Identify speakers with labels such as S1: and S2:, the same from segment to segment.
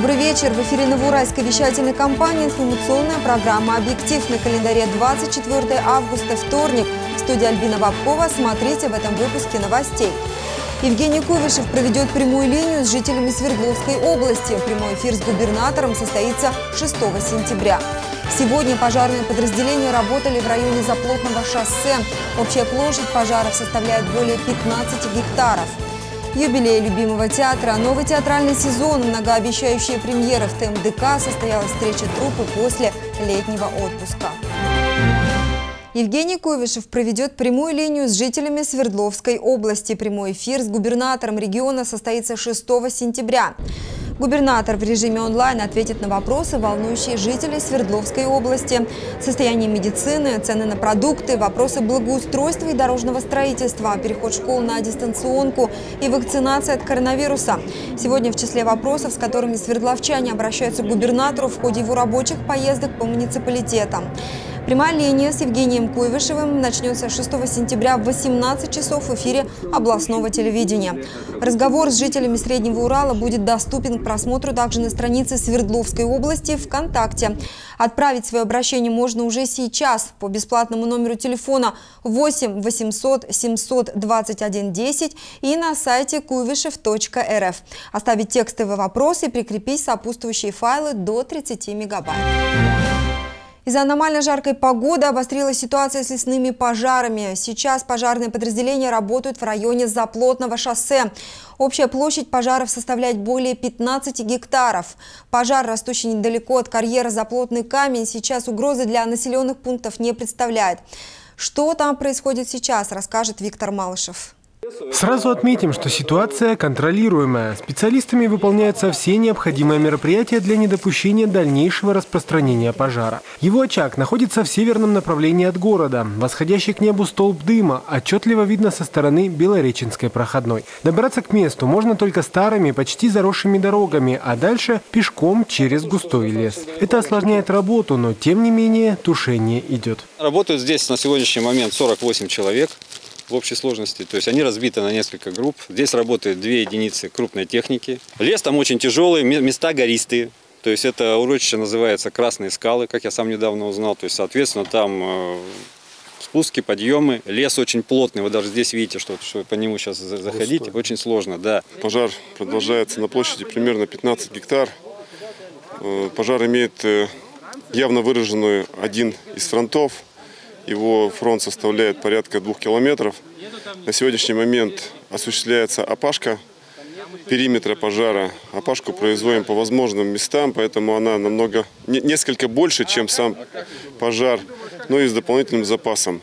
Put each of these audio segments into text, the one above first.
S1: Добрый вечер. В эфире Новоуральской вещательной компании информационная программа «Объектив» на календаре 24 августа, вторник. Студия Альбина Бабкова. Смотрите в этом выпуске новостей. Евгений Кувышев проведет прямую линию с жителями Свердловской области. Прямой эфир с губернатором состоится 6 сентября. Сегодня пожарные подразделения работали в районе Заплотного шоссе. Общая площадь пожаров составляет более 15 гектаров. Юбилей любимого театра, новый театральный сезон, многообещающие премьеры в ТМДК, состоялась встреча труппы после летнего отпуска. Евгений Ковишев проведет прямую линию с жителями Свердловской области. Прямой эфир с губернатором региона состоится 6 сентября. Губернатор в режиме онлайн ответит на вопросы, волнующие жителей Свердловской области. Состояние медицины, цены на продукты, вопросы благоустройства и дорожного строительства, переход школ на дистанционку и вакцинация от коронавируса. Сегодня в числе вопросов, с которыми свердловчане обращаются к губернатору в ходе его рабочих поездок по муниципалитетам. Прямая линия с Евгением Куйвышевым начнется 6 сентября в 18 часов в эфире областного телевидения. Разговор с жителями Среднего Урала будет доступен к просмотру также на странице Свердловской области ВКонтакте. Отправить свое обращение можно уже сейчас по бесплатному номеру телефона 8 800 721 10 и на сайте куйвышев.рф. Оставить текстовые вопросы и прикрепить сопутствующие файлы до 30 мегабайт. Из-за аномально жаркой погоды обострилась ситуация с лесными пожарами. Сейчас пожарные подразделения работают в районе Заплотного шоссе. Общая площадь пожаров составляет более 15 гектаров. Пожар, растущий недалеко от карьера Заплотный камень, сейчас угрозы для населенных пунктов не представляет. Что там происходит сейчас, расскажет Виктор Малышев.
S2: Сразу отметим, что ситуация контролируемая. Специалистами выполняются все необходимые мероприятия для недопущения дальнейшего распространения пожара. Его очаг находится в северном направлении от города. Восходящий к небу столб дыма отчетливо видно со стороны Белореченской проходной. Добраться к месту можно только старыми, почти заросшими дорогами, а дальше пешком через густой лес. Это осложняет работу, но тем не менее тушение идет.
S3: Работают здесь на сегодняшний момент 48 человек в общей сложности. То есть они разбиты на несколько групп. Здесь работают две единицы крупной техники. Лес там очень тяжелый, места гористые. То есть это урочище называется Красные скалы, как я сам недавно узнал. То есть, соответственно, там э, спуски, подъемы. Лес очень плотный. Вы даже здесь видите, что, что по нему сейчас заходить Густой. очень сложно. Да.
S4: Пожар продолжается на площади примерно 15 гектар. Э, пожар имеет э, явно выраженную один из фронтов – его фронт составляет порядка двух километров. На сегодняшний момент осуществляется опашка периметра пожара. Опашку производим по возможным местам, поэтому она намного, несколько больше, чем сам пожар, но и с дополнительным запасом.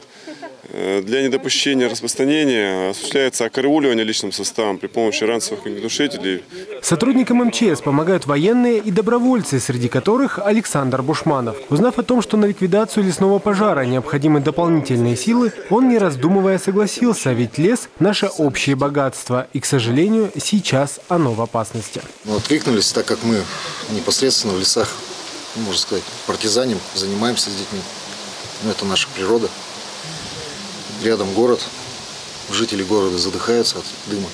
S4: Э, для недопущения распространения осуществляется окарауливание личным составом при помощи ранцевых огнетушителей.
S2: Сотрудникам МЧС помогают военные и добровольцы, среди которых Александр Бушманов. Узнав о том, что на ликвидацию лесного пожара необходимы дополнительные силы, он, не раздумывая, согласился, ведь лес – наше общее богатство. И, к сожалению, сейчас оно в опасности.
S5: Мы откликнулись, так как мы непосредственно в лесах, можно сказать, партизаним, занимаемся с детьми. Ну, это наша природа рядом город, жители города задыхаются от дыма.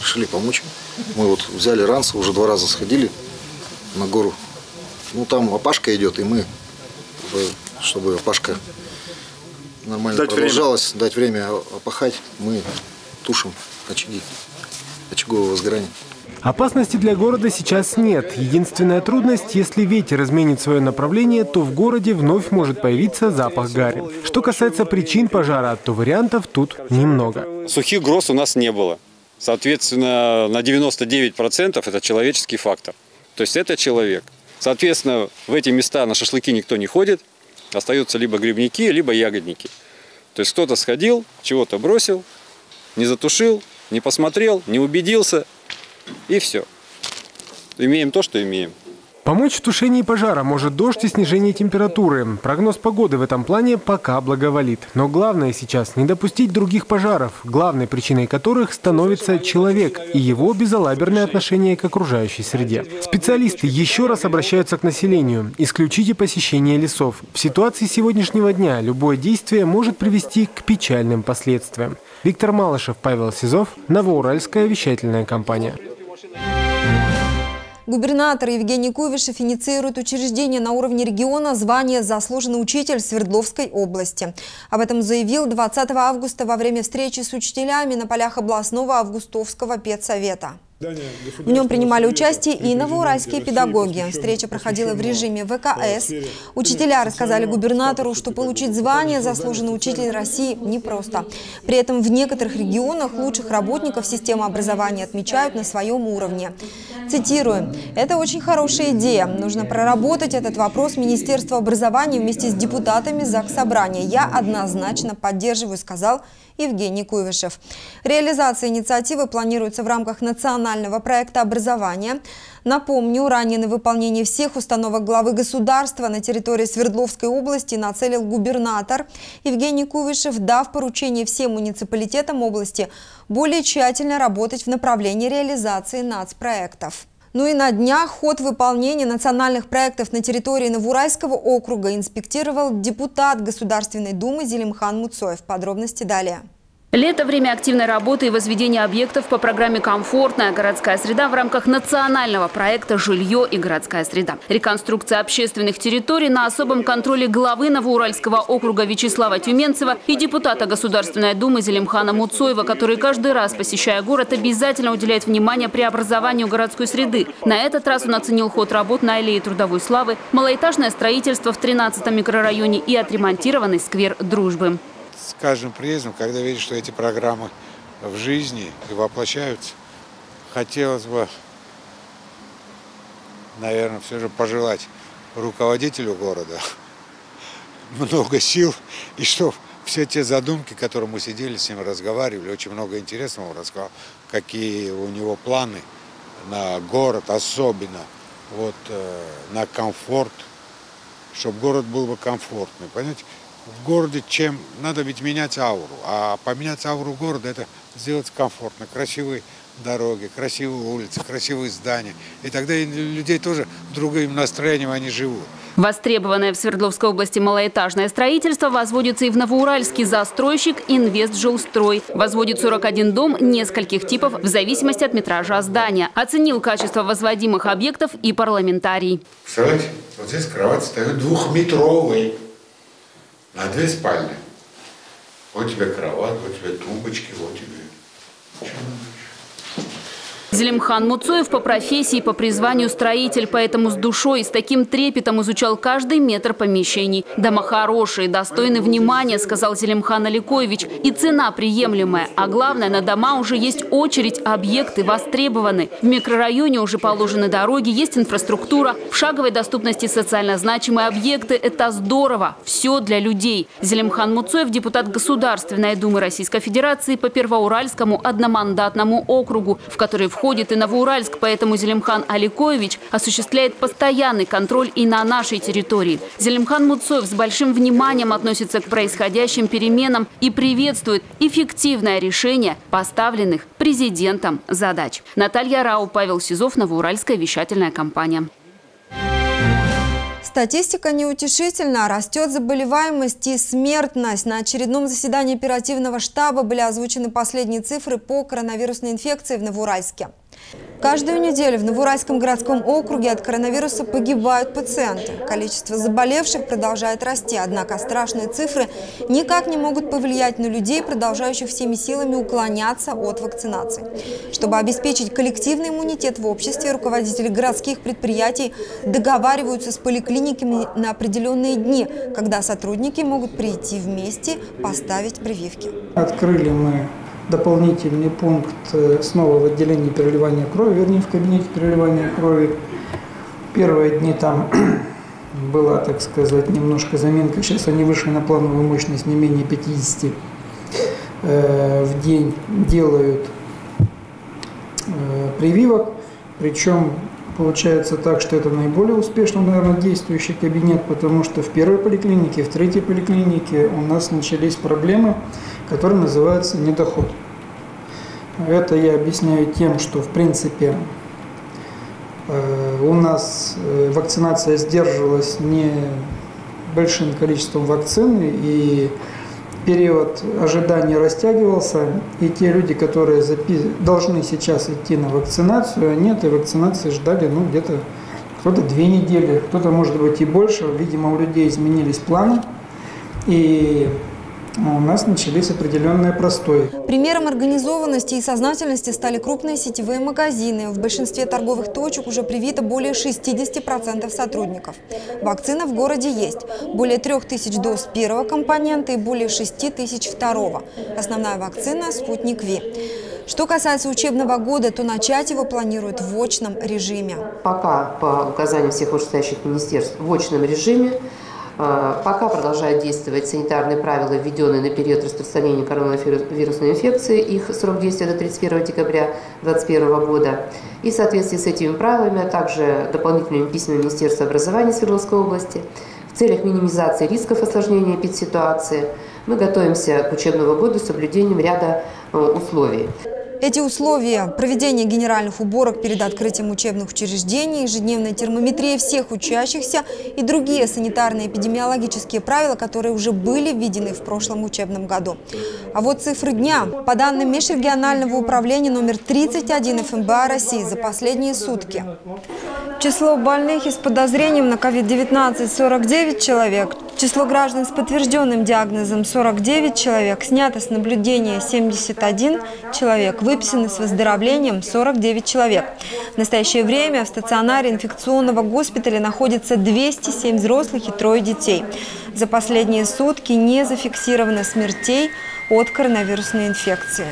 S5: Решили помочь. Мы вот взяли ранцы, уже два раза сходили на гору. Ну, там опашка идет, и мы, чтобы опашка нормально дать продолжалась, время. дать время опахать, мы тушим очаги очагового сгорания.
S2: Опасности для города сейчас нет. Единственная трудность, если ветер изменит свое направление, то в городе вновь может появиться запах гари. Что касается причин пожара, то вариантов тут немного.
S3: Сухих гроз у нас не было. Соответственно, на 99% это человеческий фактор. То есть это человек. Соответственно, в эти места на шашлыки никто не ходит. Остаются либо грибники, либо ягодники. То есть кто-то сходил, чего-то бросил, не затушил, не посмотрел, не убедился, и все. Имеем то, что имеем.
S2: Помочь в тушении пожара может дождь и снижение температуры. Прогноз погоды в этом плане пока благоволит. Но главное сейчас не допустить других пожаров, главной причиной которых становится человек и его безалаберное отношение к окружающей среде. Специалисты еще раз обращаются к населению. Исключите посещение лесов. В ситуации сегодняшнего дня любое действие может привести к печальным последствиям. Виктор Малышев, Павел Сизов, Новоуральская вещательная компания.
S1: Губернатор Евгений Кувишев инициирует учреждение на уровне региона звания «Заслуженный учитель» Свердловской области. Об этом заявил 20 августа во время встречи с учителями на полях областного августовского педсовета. В нем принимали участие и новоуральские педагоги. Встреча проходила в режиме ВКС. Учителя рассказали губернатору, что получить звание «Заслуженный учитель России» непросто. При этом в некоторых регионах лучших работников системы образования отмечают на своем уровне. Цитирую. «Это очень хорошая идея. Нужно проработать этот вопрос Министерства образования вместе с депутатами ЗАГС Собрания. Я однозначно поддерживаю», сказал Евгений Куйвышев. Реализация инициативы планируется в рамках национального проекта образования. Напомню, ранее на выполнение всех установок главы государства на территории Свердловской области нацелил губернатор Евгений Куйвышев, дав поручение всем муниципалитетам области более тщательно работать в направлении реализации нацпроектов. Ну и на днях ход выполнения национальных проектов на территории Новурайского округа инспектировал депутат Государственной Думы Зелимхан Муцоев. Подробности далее.
S6: Лето – время активной работы и возведения объектов по программе «Комфортная городская среда» в рамках национального проекта «Жилье и городская среда». Реконструкция общественных территорий на особом контроле главы Новоуральского округа Вячеслава Тюменцева и депутата Государственной Думы Зелимхана Муцоева, который каждый раз, посещая город, обязательно уделяет внимание преобразованию городской среды. На этот раз он оценил ход работ на аллее Трудовой Славы, малоэтажное строительство в 13-м микрорайоне и отремонтированный сквер Дружбы
S7: с каждым приездом, когда видишь, что эти программы в жизни и воплощаются, хотелось бы, наверное, все же пожелать руководителю города много сил, и что все те задумки, которые мы сидели с ним, разговаривали, очень много интересного рассказал, какие у него планы на город, особенно вот э, на комфорт, чтобы город был бы комфортный. Понимаете, в городе, чем надо ведь менять ауру. А поменять ауру города – это сделать комфортно, красивые дороги, красивые улицы, красивые здания. И тогда и людей тоже другим настроением они живут.
S6: Востребованное в Свердловской области малоэтажное строительство возводится и в Новоуральске. Застройщик «Инвестжилстрой». Возводит 41 дом нескольких типов в зависимости от метража здания. Оценил качество возводимых объектов и парламентарий.
S7: Представляете, вот здесь кровать стоит двухметровой на две спальни. Вот тебе кровать, вот тебе тумбочки, вот тебе. Что
S6: Зелимхан Муцоев по профессии, по призванию строитель, поэтому с душой и с таким трепетом изучал каждый метр помещений. Дома хорошие, достойны внимания, сказал Зелимхан Аликович. И цена приемлемая. А главное, на дома уже есть очередь, объекты востребованы. В микрорайоне уже положены дороги, есть инфраструктура. В шаговой доступности социально значимые объекты – это здорово. Все для людей. Зелимхан Муцоев – депутат Государственной Думы Российской Федерации по Первоуральскому одномандатному округу, в который входит входит и Новоуральск, поэтому Зелимхан Аликоевич осуществляет постоянный контроль и на нашей территории. Зелимхан Муцоев с большим вниманием относится к происходящим переменам и приветствует эффективное решение поставленных президентом задач. Наталья Рау, Павел Сизов, Новоуральская вещательная компания.
S1: Статистика неутешительна. Растет заболеваемость и смертность. На очередном заседании оперативного штаба были озвучены последние цифры по коронавирусной инфекции в Новоуральске. Каждую неделю в Новоуральском городском округе от коронавируса погибают пациенты. Количество заболевших продолжает расти, однако страшные цифры никак не могут повлиять на людей, продолжающих всеми силами уклоняться от вакцинации. Чтобы обеспечить коллективный иммунитет в обществе, руководители городских предприятий договариваются с поликлиниками на определенные дни, когда сотрудники могут прийти вместе поставить прививки.
S8: Открыли мы дополнительный пункт э, снова в отделении переливания крови, вернее, в кабинете переливания крови. Первые дни там была, так сказать, немножко заминка. Сейчас они вышли на плановую мощность не менее 50 э, в день делают э, прививок. Причем получается так, что это наиболее успешно, наверное, действующий кабинет, потому что в первой поликлинике, в третьей поликлинике у нас начались проблемы который называется недоход. Это я объясняю тем, что в принципе э, у нас э, вакцинация сдерживалась не большим количеством вакцины, и период ожидания растягивался, и те люди, которые запи... должны сейчас идти на вакцинацию, они этой вакцинации ждали ну, где-то кто-то две недели, кто-то, может быть, и больше. Видимо, у людей изменились планы, и у нас начались определенные простои.
S1: Примером организованности и сознательности стали крупные сетевые магазины. В большинстве торговых точек уже привито более 60% сотрудников. Вакцина в городе есть. Более 3000 доз первого компонента и более 6000 второго. Основная вакцина – «Спутник Ви». Что касается учебного года, то начать его планируют в очном режиме.
S9: Пока по указанию всех вышестоящих министерств в очном режиме Пока продолжают действовать санитарные правила, введенные на период распространения коронавирусной инфекции. Их срок действия до 31 декабря 2021 года. И в соответствии с этими правилами, а также дополнительными письмами Министерства образования Свердловской области, в целях минимизации рисков осложнения эпидситуации, мы готовимся к учебному году с соблюдением ряда э, условий.
S1: Эти условия – проведение генеральных уборок перед открытием учебных учреждений, ежедневная термометрия всех учащихся и другие санитарные эпидемиологические правила, которые уже были введены в прошлом учебном году. А вот цифры дня. По данным Межрегионального управления номер 31 ФМБА России за последние сутки. Число больных и с подозрением на COVID-19 – 49 человек. Число граждан с подтвержденным диагнозом – 49 человек. Снято с наблюдения – 71 человек выписаны с выздоровлением 49 человек. В настоящее время в стационаре инфекционного госпиталя находится 207 взрослых и трое детей. За последние сутки не зафиксировано смертей от коронавирусной инфекции.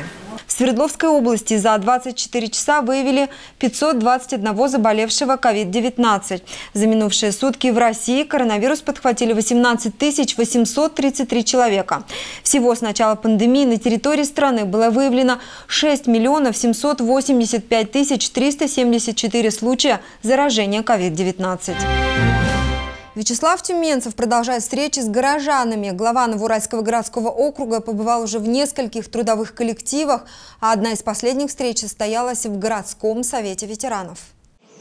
S1: Свердловской области за 24 часа выявили 521 заболевшего COVID-19. За минувшие сутки в России коронавирус подхватили 18 833 человека. Всего с начала пандемии на территории страны было выявлено 6 миллионов 785 тысяч 374 случая заражения COVID-19. Вячеслав Тюменцев продолжает встречи с горожанами. Глава Новоуральского городского округа побывал уже в нескольких трудовых коллективах, а одна из последних встреч состоялась в городском совете ветеранов.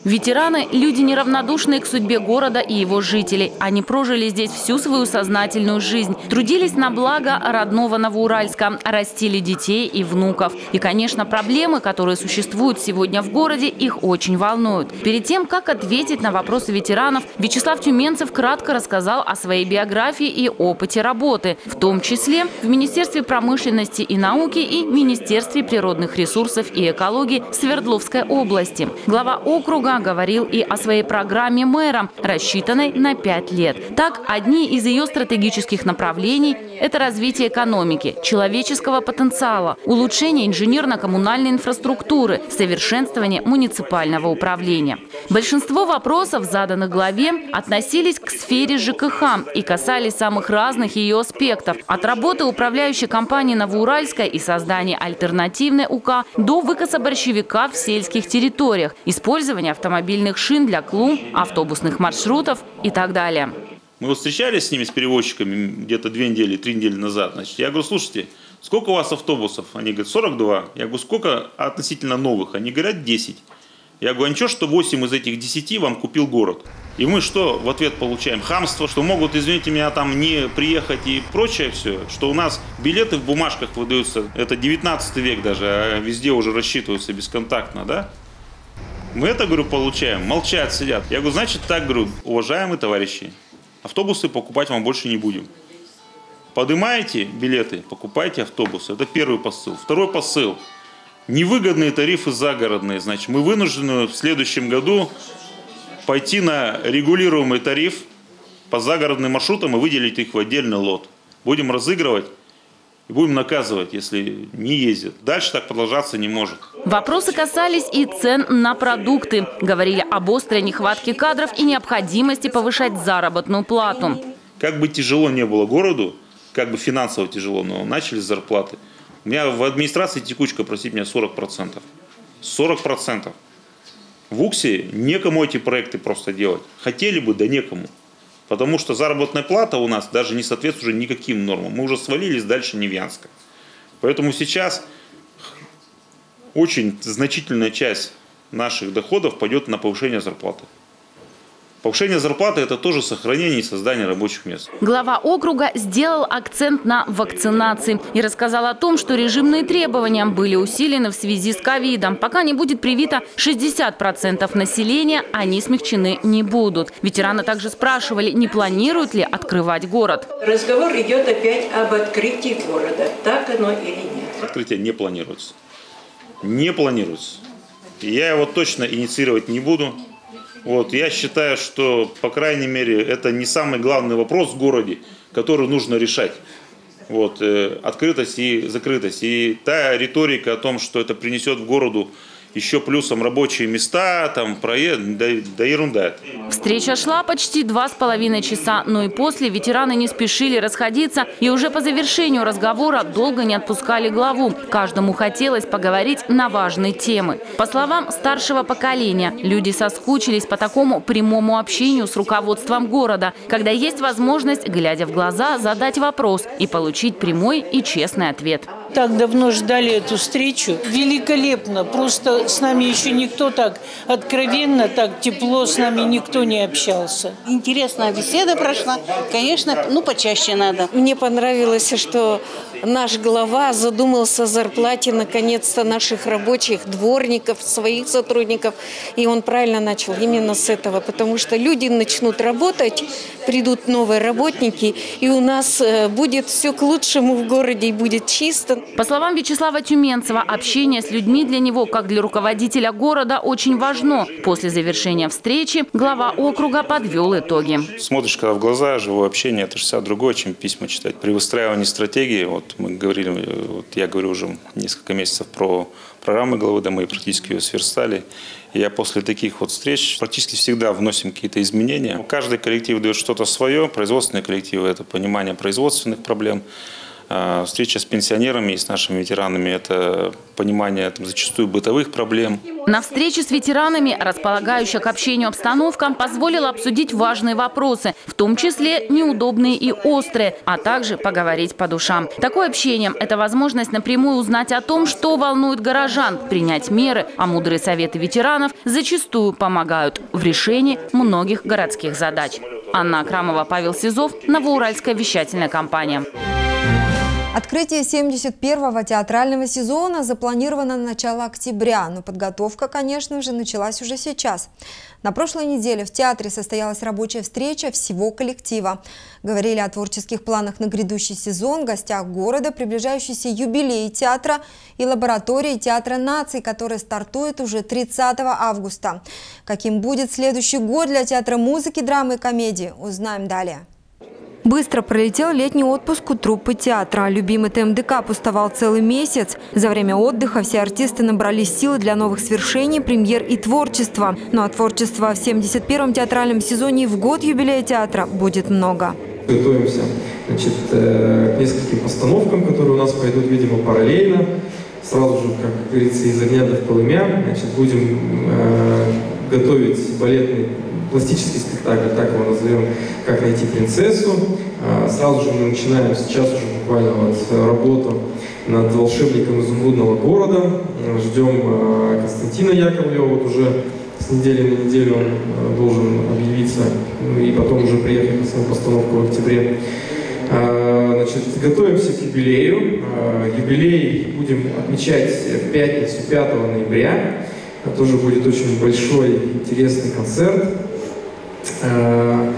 S10: Ветераны – люди неравнодушные к судьбе города и его жителей. Они прожили здесь всю свою сознательную жизнь, трудились на благо родного Новоуральска, растили детей и внуков. И, конечно, проблемы, которые существуют сегодня в городе, их очень волнуют. Перед тем, как ответить на вопросы ветеранов, Вячеслав Тюменцев кратко рассказал о своей биографии и опыте работы, в том числе в Министерстве промышленности и науки и Министерстве природных ресурсов и экологии Свердловской области. Глава округа говорил и о своей программе мэра, рассчитанной на пять лет. Так, одни из ее стратегических направлений – это развитие экономики, человеческого потенциала, улучшение инженерно-коммунальной инфраструктуры, совершенствование муниципального управления. Большинство вопросов, заданных главе, относились к сфере ЖКХ и касались самых разных ее аспектов – от работы управляющей компании «Новоуральская» и создания альтернативной УК до выкоса борщевика в сельских территориях, использования автомобильных шин для клумб, автобусных маршрутов и так далее.
S11: Мы вот встречались с ними, с перевозчиками, где-то две недели, три недели назад. Значит, я говорю, слушайте, сколько у вас автобусов? Они говорят, 42. Я говорю, сколько относительно новых? Они говорят, 10. Я говорю, а ничего, что 8 из этих 10 вам купил город. И мы что в ответ получаем? Хамство, что могут, извините меня, там не приехать и прочее все. Что у нас билеты в бумажках выдаются, это 19 век даже, а везде уже рассчитываются бесконтактно, да? Мы это, говорю, получаем, молчат, сидят. Я говорю, значит так, говорю, уважаемые товарищи, автобусы покупать вам больше не будем. Поднимаете билеты, покупайте автобусы. Это первый посыл. Второй посыл. Невыгодные тарифы загородные. Значит, мы вынуждены в следующем году пойти на регулируемый тариф по загородным маршрутам и выделить их в отдельный лот. Будем разыгрывать и будем наказывать, если не ездят. Дальше так продолжаться не может.
S10: Вопросы касались и цен на продукты. Говорили об острой нехватке кадров и необходимости повышать заработную плату.
S11: Как бы тяжело не было городу, как бы финансово тяжело, но начали с зарплаты. У меня в администрации текучка, просить меня 40%. 40%. В УКСе некому эти проекты просто делать. Хотели бы, да некому. Потому что заработная плата у нас даже не соответствует уже никаким нормам. Мы уже свалились дальше Невьянска. Поэтому сейчас очень значительная часть наших доходов пойдет на повышение зарплаты. Повышение зарплаты – это тоже сохранение и создание рабочих мест.
S10: Глава округа сделал акцент на вакцинации и рассказал о том, что режимные требования были усилены в связи с ковидом. Пока не будет привито 60% населения, они смягчены не будут. Ветераны также спрашивали, не планируют ли открывать город.
S12: Разговор идет опять об открытии города. Так оно или нет?
S11: Открытие не планируется. Не планируется. Я его точно инициировать не буду. Вот, я считаю, что, по крайней мере, это не самый главный вопрос в городе, который нужно решать. Вот, э, открытость и закрытость. И та риторика о том, что это принесет в городу еще плюсом рабочие места, там проезд, да, да ерунда.
S10: Встреча шла почти два с половиной часа, но и после ветераны не спешили расходиться и уже по завершению разговора долго не отпускали главу. Каждому хотелось поговорить на важные темы. По словам старшего поколения, люди соскучились по такому прямому общению с руководством города, когда есть возможность, глядя в глаза, задать вопрос и получить прямой и честный ответ.
S13: Так давно ждали эту встречу. Великолепно. Просто с нами еще никто так откровенно, так тепло с нами никто не общался.
S14: Интересная беседа прошла. Конечно, ну почаще надо.
S15: Мне понравилось, что наш глава задумался о зарплате наконец-то наших рабочих, дворников, своих сотрудников. И он правильно начал именно с этого, потому что люди начнут работать, придут новые работники, и у нас э, будет все к лучшему в городе, и будет чисто.
S10: По словам Вячеслава Тюменцева, общение с людьми для него, как для руководителя города, очень важно. После завершения встречи глава округа подвел итоги.
S11: Смотришь, когда в глаза, живое общение, это же вся другое, чем письма читать. При выстраивании стратегии, вот мы говорили, вот я говорю уже несколько месяцев про программы главы, да мы практически ее сверстали. Я после таких вот встреч практически всегда вносим какие-то изменения. Каждый коллектив дает что-то свое. Производственные коллективы – это понимание производственных проблем. А, встреча с пенсионерами и с нашими ветеранами – это понимание там, зачастую бытовых проблем.
S10: На встрече с ветеранами, располагающая к общению обстановка, позволила обсудить важные вопросы, в том числе неудобные и острые, а также поговорить по душам. Такое общение – это возможность напрямую узнать о том, что волнует горожан, принять меры, а мудрые советы ветеранов зачастую помогают в решении многих городских задач. Анна Акрамова, Павел Сизов, Новоуральская вещательная компания.
S1: Открытие 71-го театрального сезона запланировано на начало октября, но подготовка, конечно же, началась уже сейчас. На прошлой неделе в театре состоялась рабочая встреча всего коллектива. Говорили о творческих планах на грядущий сезон, гостях города, приближающийся юбилей театра и лаборатории театра наций, которая стартует уже 30 августа. Каким будет следующий год для театра музыки, драмы и комедии, узнаем далее. Быстро пролетел летний отпуск у труппы театра. Любимый ТМДК пустовал целый месяц. За время отдыха все артисты набрали силы для новых свершений, премьер и творчества. Ну а творчества в 71-м театральном сезоне в год юбилея театра будет много.
S16: Готовимся значит, э, к нескольким постановкам, которые у нас пойдут, видимо, параллельно. Сразу же, как говорится, из огня до полымя. Значит, будем э, готовить балетный пластический спектакль, так его назовем, «Как найти принцессу». А, сразу же мы начинаем сейчас уже буквально вот работу над волшебником изумрудного города. Ждем а, Константина Яковлева, вот уже с недели на неделю он а, должен объявиться, ну и потом уже приехать на свою постановку в октябре. Значит, готовимся к юбилею. Юбилей будем отмечать в пятницу 5 ноября. Тоже будет очень большой интересный концерт. Э,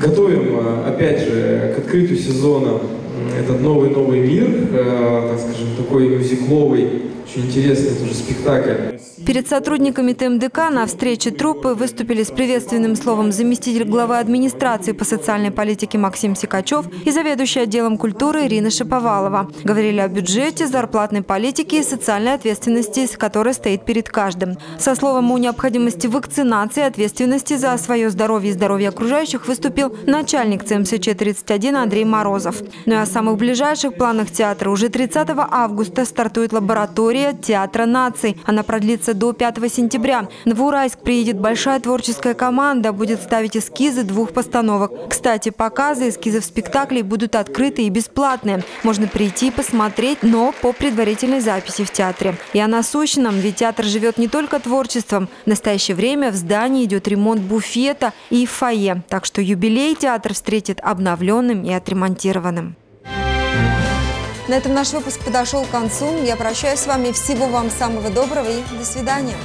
S16: готовим, э, опять же, к открытию сезона этот новый-новый мир, э, так скажем, такой мюзикловый, очень интересный тоже спектакль.
S1: Перед сотрудниками ТМДК на встрече труппы выступили с приветственным словом заместитель главы администрации по социальной политике Максим Сикачев и заведующая отделом культуры Ирина Шаповалова. Говорили о бюджете, зарплатной политике и социальной ответственности, с которой стоит перед каждым. Со словом о необходимости вакцинации и ответственности за свое здоровье и здоровье окружающих выступил начальник ЦМСЧ-31 Андрей Морозов. Ну и о самых ближайших планах театра. Уже 30 августа стартует лаборатория Театра наций. Она продлится до 5 сентября. В Уральск приедет большая творческая команда, будет ставить эскизы двух постановок. Кстати, показы эскизов спектаклей будут открыты и бесплатные. Можно прийти и посмотреть, но по предварительной записи в театре. И о насущном, ведь театр живет не только творчеством. В настоящее время в здании идет ремонт буфета и фойе. Так что юбилей театр встретит обновленным и отремонтированным. На этом наш выпуск подошел к концу. Я прощаюсь с вами. Всего вам самого доброго и до свидания.